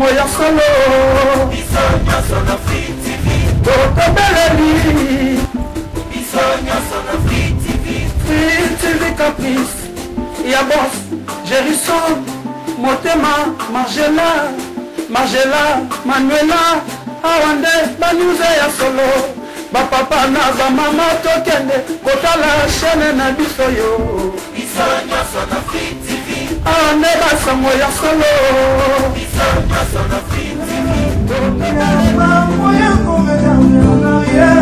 makambo ya solo. Tokobeleli fritivikapis ya bos jerison motema margela margela manuela awa nde banuze ya solo. Bapapa na bamama tokende kotala shene na biso yo. masango ya solo. Bango ya komeyaaya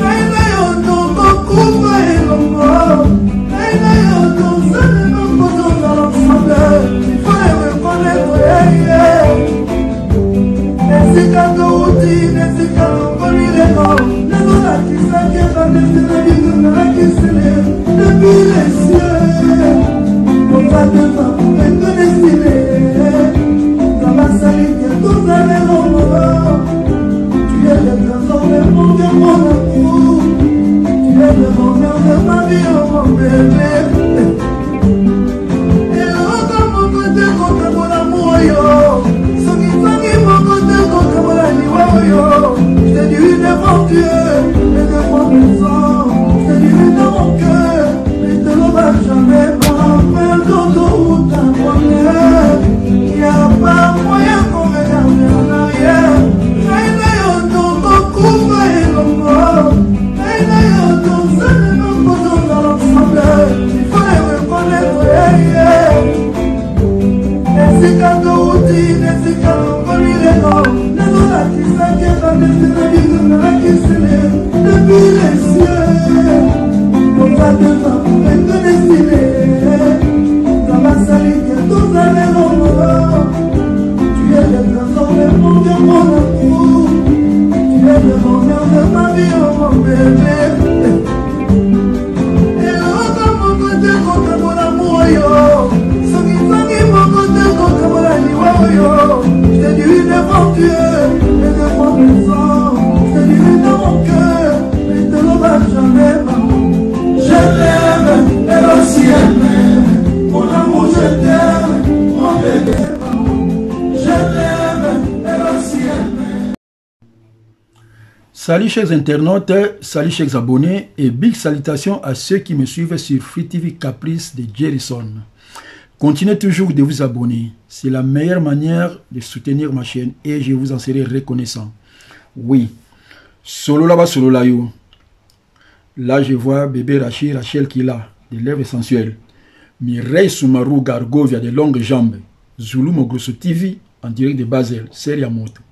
naina yo tokokufa elongo naina yo tozalela mbotonga nsanga ifoewekolekoyeye esika touti esika lokoli lelo. nazolakisaki bandesinai ya deux ans ete desine na basali te toza lelongo tu es le trésor le monde de mon amour. Tu es le bonheur de ma vie oh mon bébé. Eloko moko te kotambola mo oyo soki soki moko te kotambola liwa oyo je te dis devant dieu Salut chers internautes, salut chers abonnés et big salutations à ceux qui me suivent sur Free TV Caprice de Jerison. Continuez toujours de vous abonner, c'est la meilleure manière de soutenir ma chaîne et je vous en serai reconnaissant. Oui, solo là-bas, solo là yo. Là je vois bébé Rachel, Rachel qui est des lèvres sensuelles. Mireille Sumaru Gargovia, de longues jambes. Zulu Mogrosso TV, en direct de Basel, Seria Moto.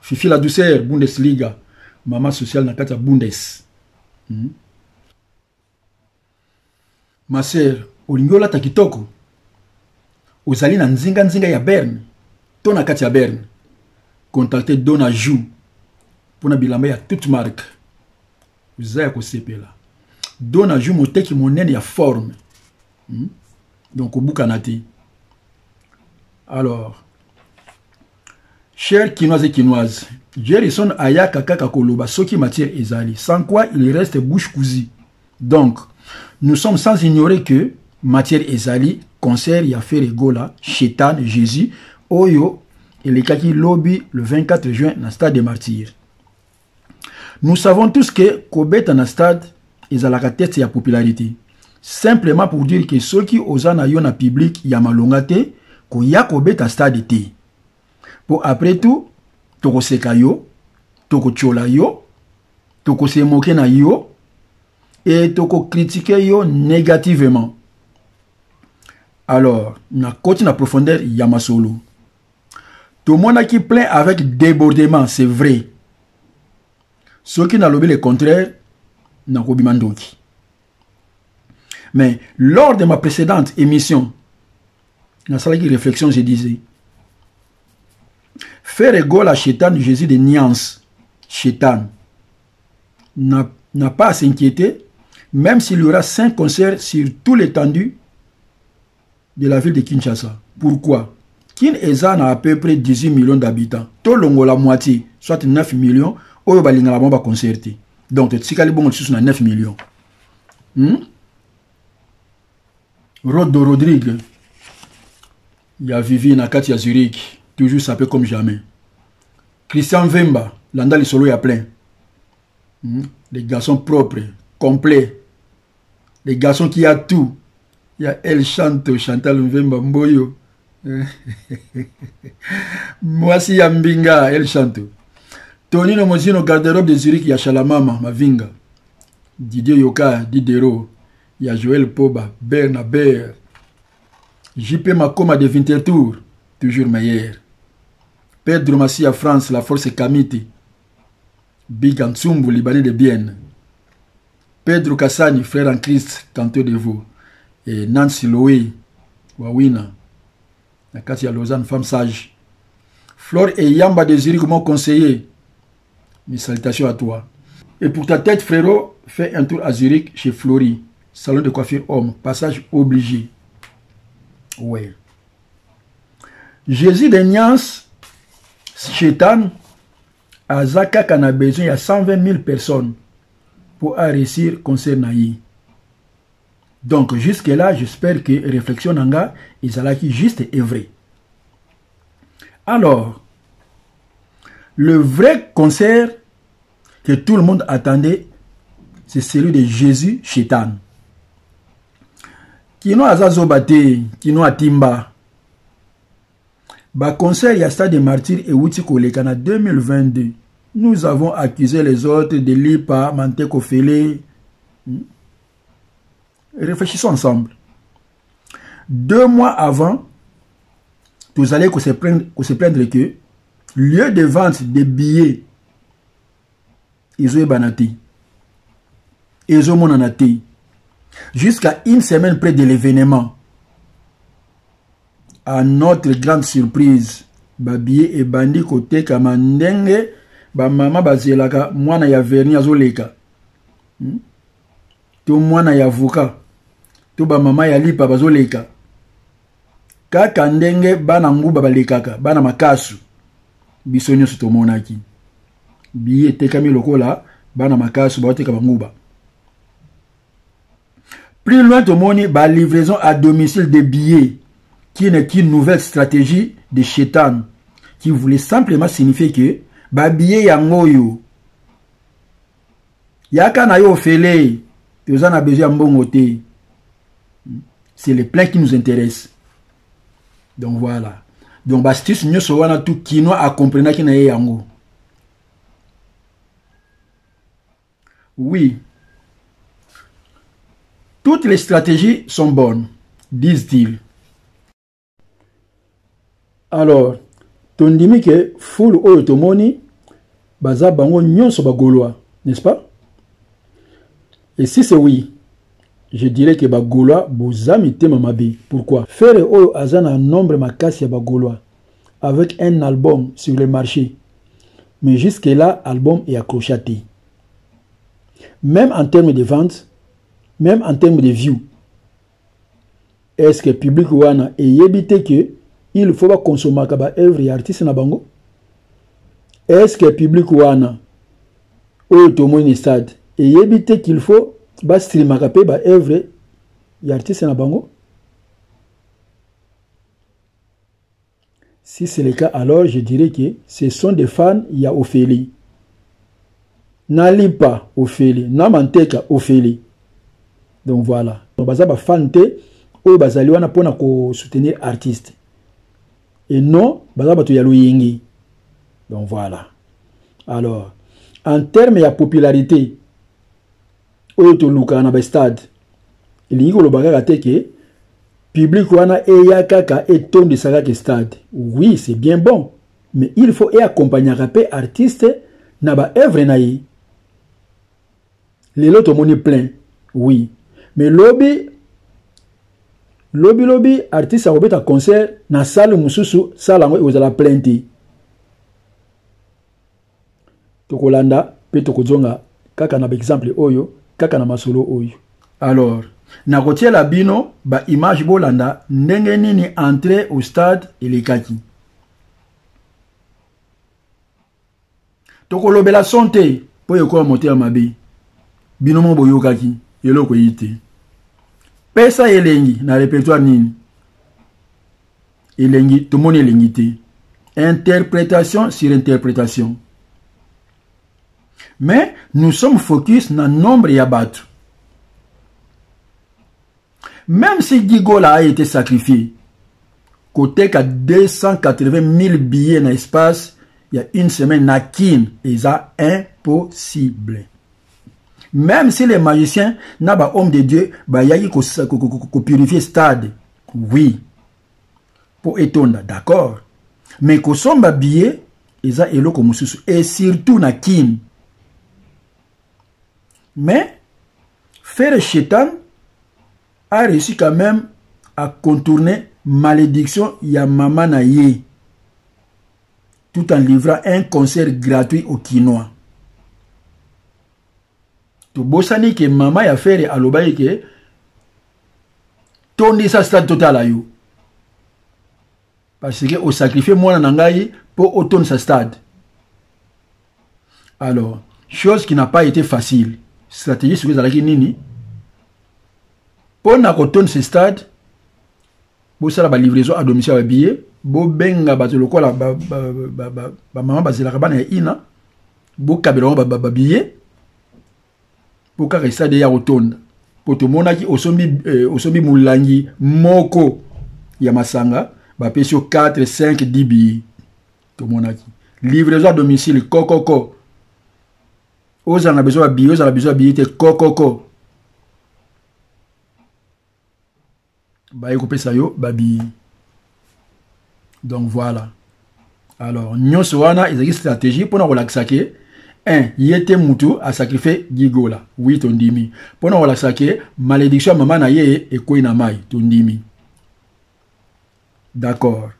Fifi la douceur, Bundesliga. Mama social na kati ya bundes. Hmm? maser olingi olata kitoko. Ozali na nzinga-nzinga ya berne to na kati ya berne. Contacte dona jou mpona bilamba ya toute marque eza ya kosepela. Dona jou moteki monene ya forme. Hmm? donc obukana te. Alors cher kinoise et kinoise jerison ayaka kaka koloba soki matière ezali sans quoi il reste bouche cousue. Donc nous sommes sans ignorer que matière ezali concert ya fere gola shetan jésus oyo elekaki lobi le 24 juin na stade de martyr nous savons tous que kobeta na stade ezalaka teste ya popularité. Simplement pour dire que soki oza na yo na public ya malonga te koya kobeta stade te mpo après tout tokoseka yo tokotiola yo tokosemoke na yo e tokokritike yo négativement alors nakoti na profondeur ya masolo tomonaki plein avec débordement c'est vrai. Soki nalobi le contraire nakobima ndoki mais lors de ma précédente émission nasalaki réflexion je disais faire égale à Chétan, Jésus de nuance, Chétan, n'a pas à s'inquiéter, même s'il y aura cinq concerts sur tout l'étendue de la ville de Kinshasa. Pourquoi Kin Eza a à peu près 18 millions d'habitants. Tout le la moitié, soit 9 millions, oyo balingala bango baconcerté. Donc, tikali bongo lisusu na 9 millions. Hmm? Rodo Rodrigue, ya Vivi na kati ya Zurich. Toujours sapé comme jamais christian vemba landa lisolo ya plein hmm? les garçons propres complets les garçons qui a tout il y a El Chanto, Chantal Mvemba Mboyo. Mwasi ya Mbinga, El Chanto. Tonino Mozino, garde-robe de Zurich, ya Shalamama, Mavinga. Didier Yoka, Didero. Ya Joël Poba, Bernaber. JP Makoma de Winterthur, toujours meilleur. Pedro Massia France, la force Kamiti. Big Ansumbu, Libanais de Bienne. Pedro Kassani, frère en Christ, canteur de vous. Et Nancy Loé, Wawina, na kati ya Lausanne, femme sage. Flore et Yamba de Zurich, mon conseiller. Mes salutations à toi. Et pour ta tête, frérot, fais un tour à Zurich chez Flory. Salon de coiffure homme. Passage obligé. Ouais. Jésus de Niance, Chétan, à Zaka, qu'on a besoin, il y a 120 000 personnes pour réussir concert naï. Donc jusque-là, j'espère que réflexion nanga qui juste et vrai. Alors, le vrai concert que tout le monde attendait, c'est celui de Jésus Chétan. Kino Azazobate, Kino Atimba. Ba concert ya stade des martyrs et Wouti Kolekana 2022. Nous avons accusé les autres de l'IPA, Manteko Fele. Réfléchissons ensemble. Deux mois avant, vous allez se plaindre, que lieu de vente des billets, ils ont banati. Ils ont. Jusqu'à une semaine près de l'événement. À notre grande surprise, babillet et bandi côté kamandenge, ba mama bazelaka mwana ya verni azoleka. Hmm? To mwana ya avocat. to bamama ya lipa bazoleka kaka ndenge bana nguba balekaka bana makasu biso nyonso tomonaki biye etekami lokola bana makasu baoteka banguba plus loin tomoni balivraison à domicile de billets qui n'est qu'une nouvelle stratégie de Shetan qui voulait simplement signifier que babillet yango oyo yaka na yo besoin ya mbongo te c'est les plans qui nous intéressent. Donc voilà. Donc bastis nous wana tout kino a comprendre qui na yango. Oui. Toutes les stratégies sont bonnes, disent-ils. Alors, tondimi que full oyo tomoni baza bango nyonso bagolois, n'est-ce pas? Et si c'est oui, je dirais que bagolwa bozami tema mabe pourquoi? Faire oyo aza na nombre makasi ya avec un album sur le marché. Mais jusque là album est accroché te même en termes de vente même en termes de view est-ce que public wana eyebi te que il faut bakonsomaka baœuvre ya artiste na bango. Est-ce que public wana oyo tomoni stade eyebi te qu'il faut bastreamaka mpe baœuvre ya artiste na bango? Si c'est le cas alors je dirais que ce sont des fans ya ophélie. Nalipa ophélie. Na manteka ophélie. Donc voilà. Baza bafan te oyo bazali wana mpona kosoutenir artiste et non baza bato ya loyengi donc voilà. Alors en terme ya popularité oyo tolukaka na bastade elingi koloba kaka te ke public wana eya kaka etondisa kaka stade. Oui c'est bien bon mais il faut eaccompagnaka mpe artiste na baœuvre na ye. Lelo tomoni plein oui. Mais lobi lobi lobi artiste akobeta concert na sale mosusu sale yango ekozala plein te tokolanda mpe tokozonga kaka na baexemple oyo kaka na masolo oyo. Alors nakotiela bino baimage bolanda ndenge nini entré au stade elekaki? Tokolobela son te mpo ekola motema mabe. Bino mo boyokaki eloko eyi te pesa elengi na répertoire nini? Elengi tomoni elengi te. Interprétation sur interprétation. Mais nous sommes focus na nombre ya bato. Même si gigola a été sacrifié koteka 280 000 billets na espace ya une semaine na kin eza impossible même si les magiciens na bahomme de dieu bayaki kopurifie stade. Oui. Mpo etonda d'accord. Mais kosomba billet eza eloko mosusu et surtout na kini mais faire Chétan a réussi quand même à contourner malédiction ya ye tout en livrant un concert gratuit au Quinois. Tobosani ke mama ya fere alobaki ke tondisa stade total ayo parce que osacrifie mwana na ngai mpo otondisa stade. Alors chose qui n'a pas été facile stratégie soki ezalaki nini mpo na kotondisa stade bosala balivraison à domicile ya babillet bobenga bato lokola bamama bazelaka bana ya ina bokabela bango babillet mpo kaka stade ya kotonda mpo tomonaki osombi, eh, osombi molangi moko ya masanga bapesi yo 4 5 10 billet tomonaki livraison à domicile kokoko ozala na besoin ya billet ozala na besoin ya billet te kokoko baye kopesa yo babillet donc voilà. Alors nyonso wana ezalaki stratégie mpona kolakisa ke 1 ye te mutu asakrifie gigola. Wi tondimi mpona kolakisa ke malédiction ya mama na ye ekwei na mai tondimi d'accord.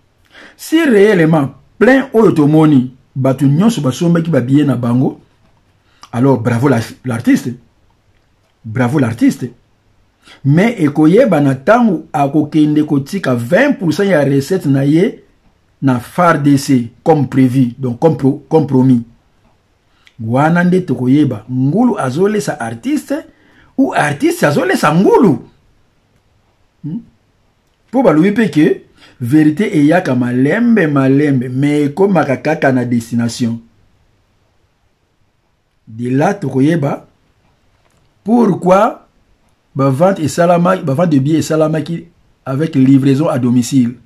Si réellement plein oyo tomoni bato nyonso basombaki babiye na bango alors bravo l'artiste. Bravo l'artiste. Mais ekoyebana ntango akokende kotika 20 ya recette na ye na fardc comme prévu donc comme, pro, comme promis wana nde tokoyeba ngulu azolesa artiste ou artiste azolesa ngulu. Mpo hmm? balobi mpe ke verité eyaka malembe malembe me ekomaka kaka na destination. De là tokoyeba pourquoi bavente esalamaki bavente de billet esalamaki avec livraison à domicile?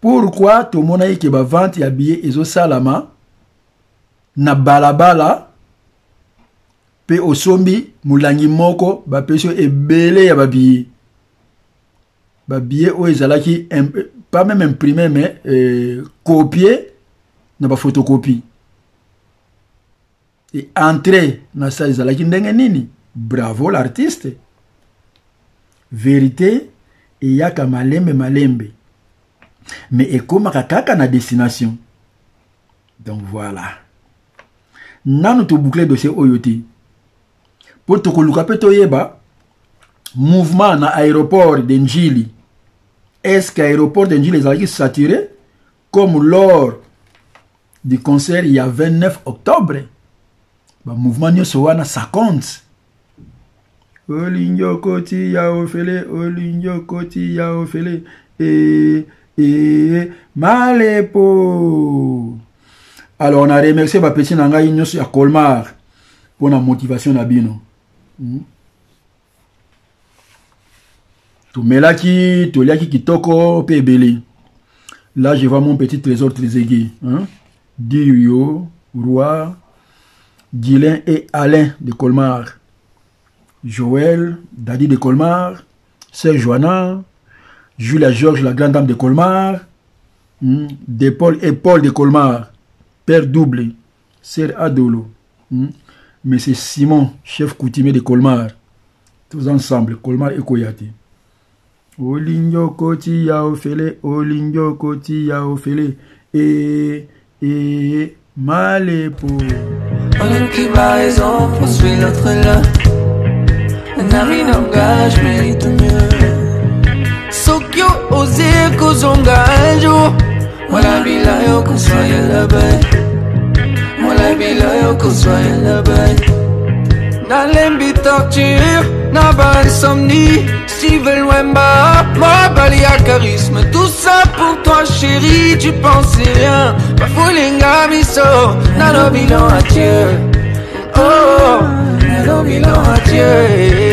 Pourquoi tomonaki ke bavente ya billet ezosalama na balabala mpe osombi molangi moko bapesi yo ebele ya babillet babillet oyo ezalaki pas même imprimé mais euh, copié na bafotocopie e entré na sa ezalaki ndenge nini? Bravo l'artiste. Vérité eyaka malembe malembe. Mais ekomaka kaka na destination. Donc voilà nanu toboucle dossier oyo te. Mpo tokoluka mpe toyeba mouvement na aéroport de njili. Est-ce que aéroport de njili ezalaki saturé? Comme lors du concert ya 29 octobre bamouvement nyonso wana ça compte olingi okoti ya ofele olingi okoti ya ofele e, e, malepo alors na remercie bapeti na ngai nyonso ya colmar mpona motivation na bino. Hmm? kitoko mpe ebele. Là je vois mon petit trésor trésegui hein? diyo roi Guilain et Alain de Colmar, Joël, Dadi de Colmar, Sœur Joanna, Julia Georges, la grande dame de Colmar, hmm, de Paul et Paul de Colmar, Père Double, Sœur Adolo, hmm, Monsieur Simon, chef coutumier de Colmar, tous ensemble, Colmar et Koyati. Olingo koti ya ofele, olingo koti ya ofele, et, et, malepo. Va raison, poursuit l'autre là. Un ami n'engage, mérite mieux. Sokyo osé kozonga un jour. Mola bila yo qu'on soit là-bas. Mola bila yo qu'on soit là-bas. Nalembi torture, na ba insomnie. Steven Wemba, moi balia charisme. Tout ça pour toi chérie, tu pensais rien Bafulinga miso, nano bilan à Dieu Oh, nano bilan à Dieu